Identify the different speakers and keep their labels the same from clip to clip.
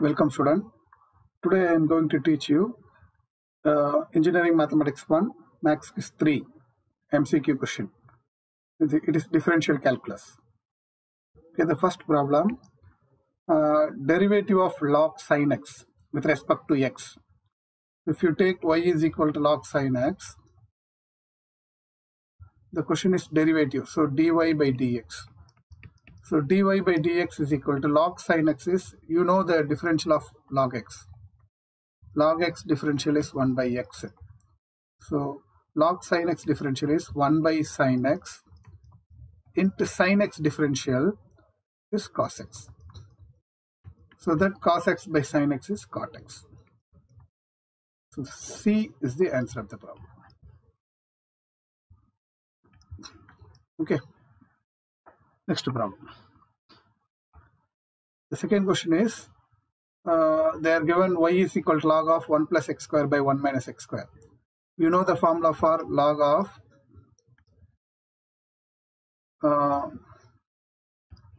Speaker 1: Welcome student. Today I am going to teach you uh, Engineering Mathematics 1 Max is 3 MCQ question. It is- differential calculus. Okay, the first problem uh, derivative of log sin x with respect to x. If you take y is equal to log sin x, the question is derivative. So dy by dx. So dy by dx is equal to log sin x is, you know the differential of log x. Log x differential is 1 by x. So log sin x differential is 1 by sin x into sin x differential is cos x. So that cos x by sin x is cot x. So C is the answer of the problem. Okay. Next problem. The second question is uh, they are given y is equal to log of 1 plus x square by 1 minus x square. You know the formula for log of uh,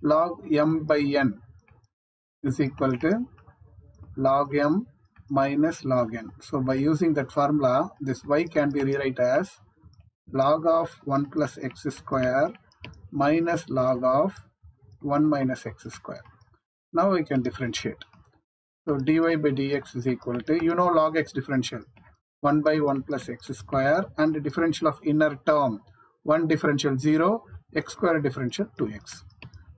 Speaker 1: log m by n is equal to log m minus log n. So by using that formula, this y can be rewrite as log of 1 plus x square minus log of 1 minus x square. Now we can differentiate. So dy by dx is equal to, you know log x differential, 1 by 1 plus x square and the differential of inner term, 1 differential 0, x square differential 2x.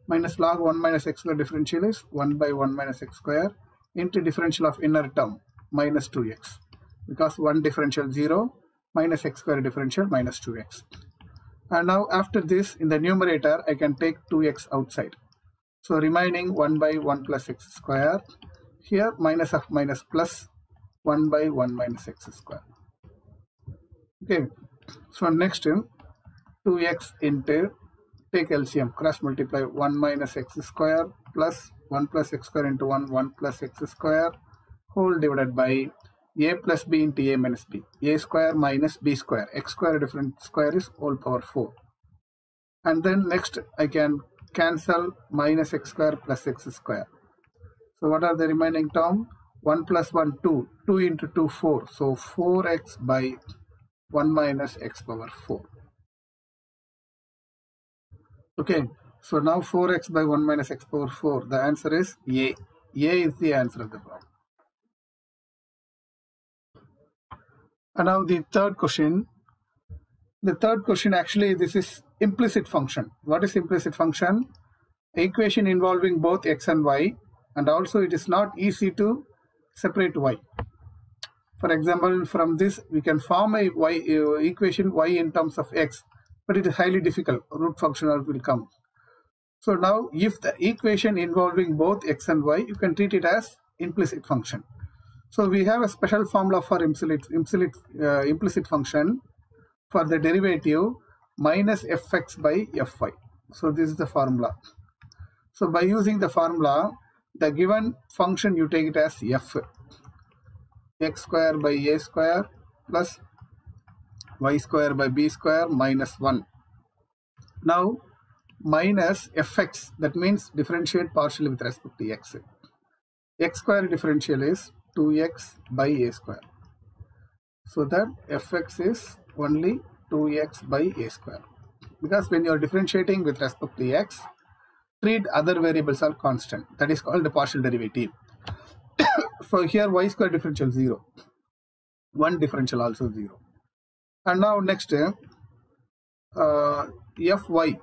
Speaker 1: Minus log 1 minus x square differential is 1 by 1 minus x square into differential of inner term, minus 2x. Because 1 differential 0, minus x square differential minus 2x. And now after this, in the numerator, I can take 2x outside. So remaining 1 by 1 plus x square. Here minus of minus plus 1 by 1 minus x square. Okay. So next in 2x into take LCM cross multiply 1 minus x square plus 1 plus x square into 1 1 plus x square whole divided by a plus b into a minus b. A square minus b square. X square different square is whole power 4 and then next I can cancel minus x square plus x square. So what are the remaining term? 1 plus 1 2 2 into 2 4 so 4x by 1 minus x power 4 okay. So now 4x by 1 minus x power 4 the answer is a. A is the answer of the problem and now the third question. The third question actually this is implicit function. What is implicit function? Equation involving both x and y. And also it is not easy to separate y. For example from this we can form a y uh, equation y in terms of x. But it is highly difficult. Root functional will come. So now if the equation involving both x and y you can treat it as implicit function so we have a special formula for implicit implicit uh, implicit function for the derivative minus fx by fy. So this is the formula. So by using the formula the given function you take it as f. X square by a square plus y square by b square minus 1 now minus fx that means differentiate partially with respect to x. X square differential is 2x by a square. So that fx is only 2x by a square. Because when you are differentiating with respect to x treat other variables are constant. That is called the partial derivative. So here y square differential 0 1 differential also 0 and now next uh, fy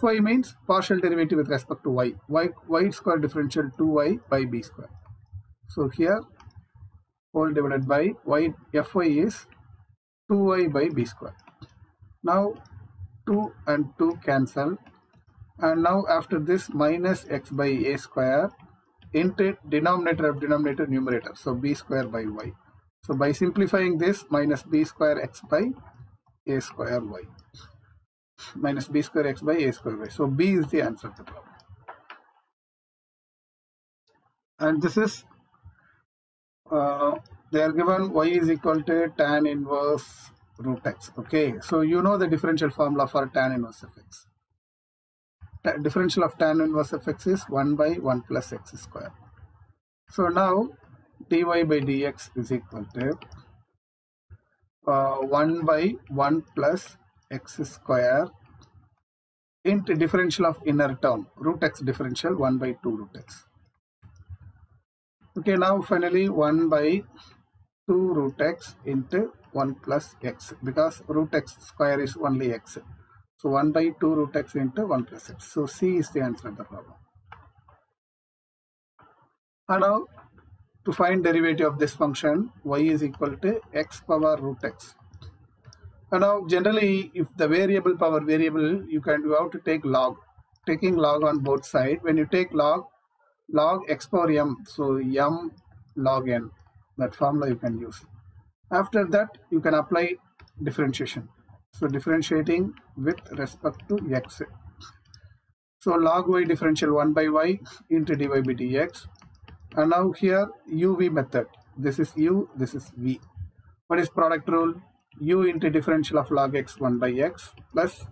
Speaker 1: fy means partial derivative with respect to y. Y, y square differential 2y by b square so here whole divided by y fy is 2y by b square. Now 2 and 2 cancel. And now after this minus x by a square into denominator of denominator numerator. So b square by y. So by simplifying this minus b square x by a square y. Minus b square x by a square y. So b is the answer of the problem. And this is uh, they are given y is equal to tan inverse root x okay? So you know the differential formula for tan inverse of x. Ta- differential of tan inverse of x is 1 by 1 plus x square. So now dy by dx is equal to uh, 1 by 1 plus x square into differential of inner term root x differential 1 by 2 root x. Okay, now finally 1 by 2 root x into 1 plus x because root x square is only x. So 1 by 2 root x into 1 plus x. So C is the answer of the problem. And now to find derivative of this function y is equal to x power root x. And now generally if the variable power variable you can you have to take log. Taking log on both sides. When you take log log x power m so m log n that formula you can use. After that you can apply differentiation. So differentiating with respect to x. So log y differential 1 by y into dy by dx. And now here uv method. This is u, this is v. What is product rule? u into differential of log x 1 by x plus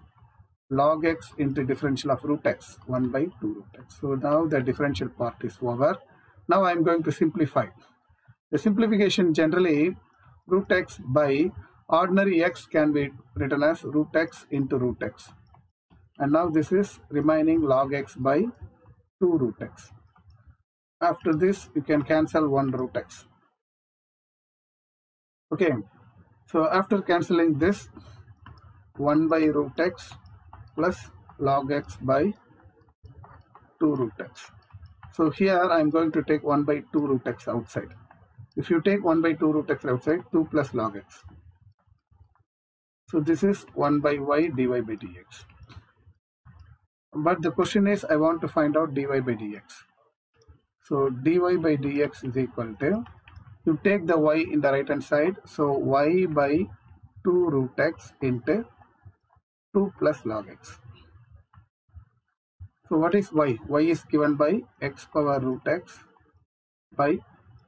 Speaker 1: log x into differential of root x 1 by 2 root x. So now the differential part is over. Now I am going to simplify. The simplification generally root x by ordinary x can be written as root x into root x. And now this is remaining log x by 2 root x. After this you can cancel 1 root x. Okay, so after cancelling this 1 by root x plus log x by 2 root x. So here I am going to take 1 by 2 root x outside. If you take 1 by 2 root x outside, 2 plus log x. So this is 1 by y dy by dx. But the question is I want to find out dy by dx. So dy by dx is equal to, you take the y in the right hand side. So y by 2 root x into 2 plus log x. So what is y? y is given by x power root x by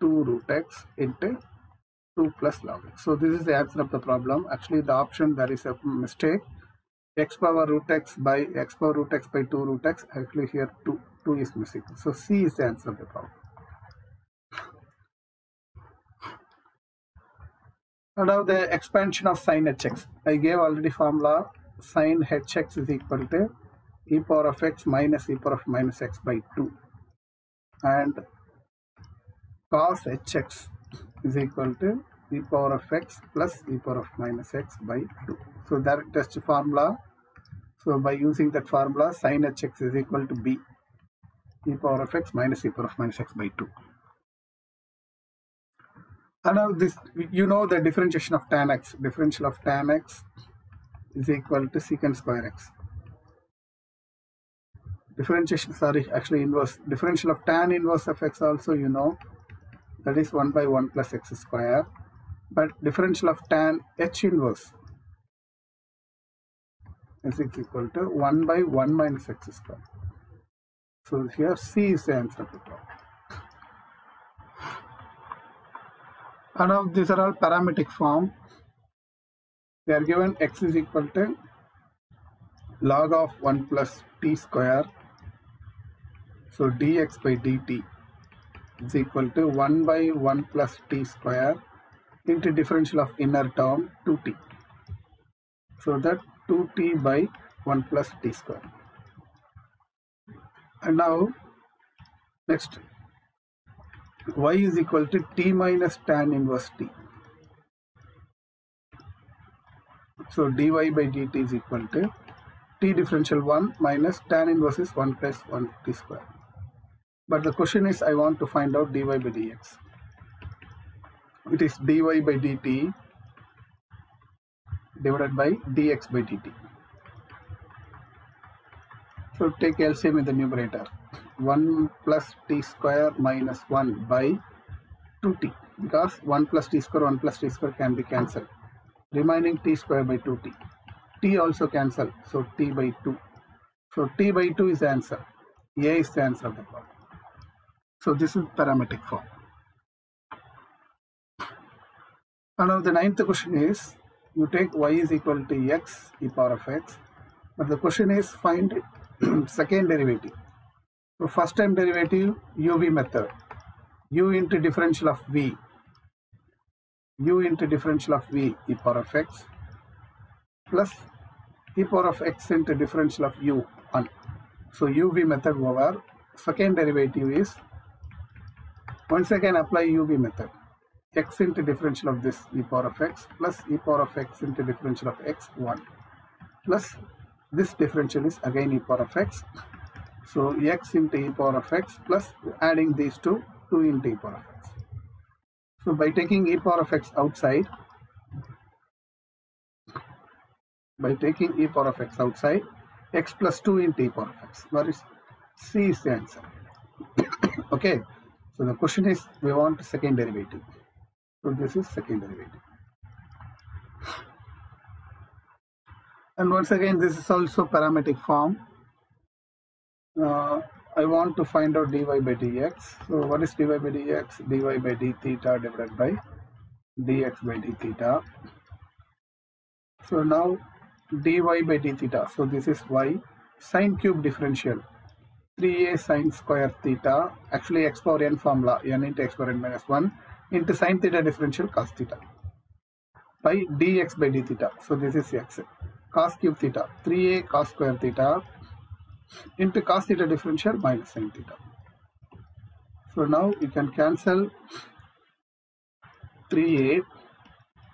Speaker 1: 2 root x into 2 plus log x. So this is the answer of the problem. Actually the option there is a mistake. x power root x by x power root x by 2 root x. Actually here 2, 2 is missing. So C is the answer of the problem. Now the expansion of sin hx. I gave already formula sin hx is equal to e power of x minus e power of minus x by 2 and cos hx is equal to e power of x plus e power of minus x by 2. So that test formula. So by using that formula sin hx is equal to b e power of x minus e power of minus x by 2. And now this you know the differentiation of tan x. Differential of tan x is equal to secant square x. Differentiation sorry actually inverse. Differential of tan inverse of x also you know that is 1 by 1 plus x square but differential of tan h inverse is equal to 1 by 1 minus x square. So here C is the answer the problem. And now these are all parametric form. They are given x is equal to log of 1 plus t square. So dx by dt is equal to 1 by 1 plus t square into differential of inner term 2t. So that 2t by 1 plus t square. And now next y is equal to t minus tan inverse t. So dy by dt is equal to t differential 1 minus tan inverse is 1 plus 1 t square. But the question is I want to find out dy by dx. It is dy by dt divided by dx by dt. So take LCM in the numerator. 1 plus t square minus 1 by 2t because 1 plus t square 1 plus t square can be cancelled. Remaining t square by 2t. t also cancel so t by 2. So t by 2 is the answer. A is the answer of the problem. So this is parametric form. And now the ninth question is you take y is equal to x e power of x but the question is find second derivative. So first time derivative uv method u into differential of v u into differential of v e power of x plus e power of x into differential of u 1. So uv method over second derivative is once again apply uv method x into differential of this e power of x plus e power of x into differential of x 1 plus this differential is again e power of x so x into e power of x plus adding these two 2 into e power of so by taking e power of x outside by taking e power of x outside x plus 2 into e power of x where is c is the answer okay so the question is we want second derivative so this is second derivative. And once again, this is also parametric form. Uh, I want to find out dy by dx. So what is dy by dx? dy by d theta divided by dx by d theta. So now dy by d theta. So this is y sine cube differential. 3a sine square theta. Actually x power n formula n into x power n minus 1 into sine theta differential cos theta by dx by d theta. So this is x cos cube theta 3a cos square theta into cos theta differential minus sin theta. So now you can cancel 3a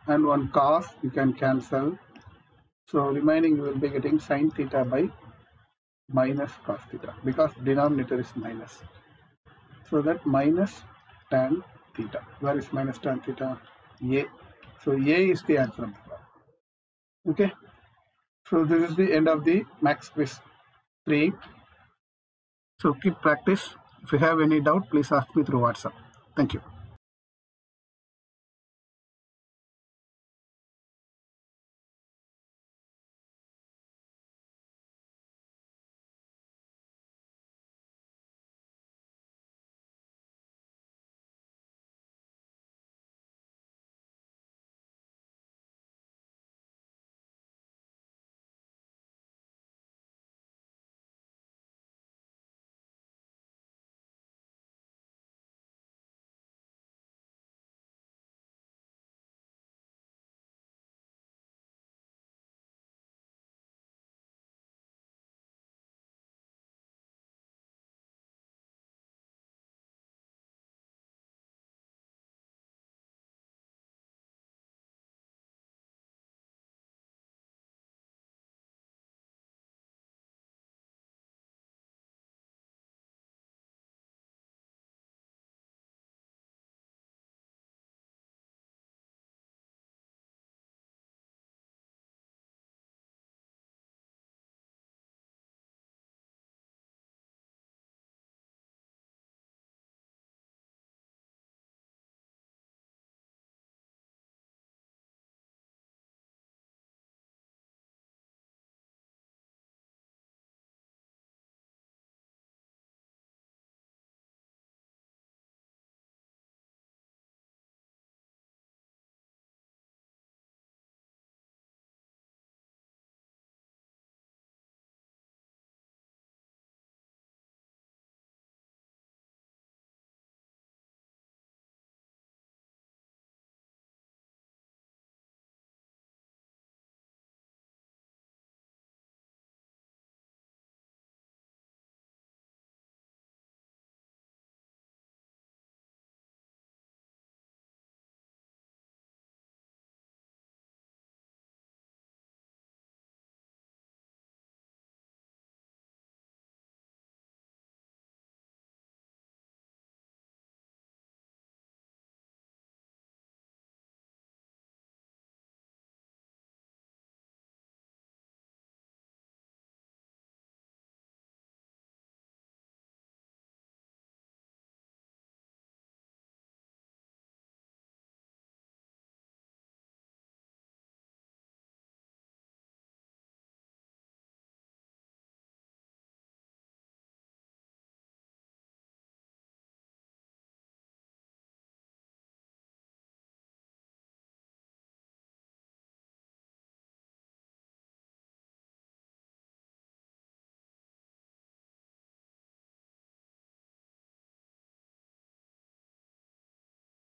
Speaker 1: and one cos you can cancel. So remaining you will be getting sin theta by minus cos theta because denominator is minus. So that minus tan theta. Where is minus tan theta? A. So A is the answer. Okay. So this is the end of the max quiz 3. So keep practice. If you have any doubt, please ask me through WhatsApp. Thank you.